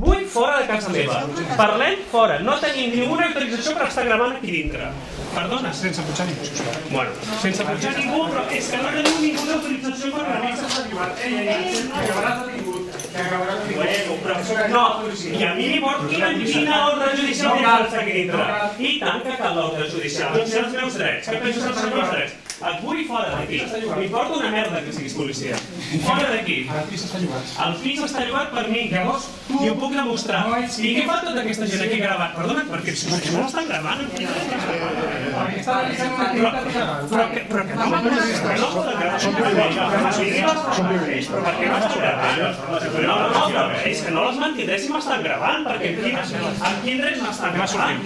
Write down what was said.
Vull fora de casa meva. Parlem fora. No tenim ninguna autorització per estar gravant aquí dintre. Perdona? Sense pujar ningú, sisplau. Bueno, sense pujar ningú, però és que no tenim ninguna autorització per gravar. Bueno, però no, i a mi m'importa quina, quina ordre judicial no cal aquí dintre. I tant que cal l'ordre judicial. Doncs els meus drets. Què penses dels meus drets? Et vull fora d'aquí. M'importa una merda que siguis policia. Fora d'aquí. El pis està llogat. El pis està llogat per mi. Llavors, tu- I ho puc demostrar. I què fa tota aquesta gent aquí gravat? Perdona, perquè si no l'estan gravant. Però, il·legal. però, que, però que no m'han que no estan gravant. Són periodistes. Són periodistes. Però per què no estan gravant? No, no, no, és que no les mantindré si m'estan gravant, perquè en quin, en quin dret m'estan gravant?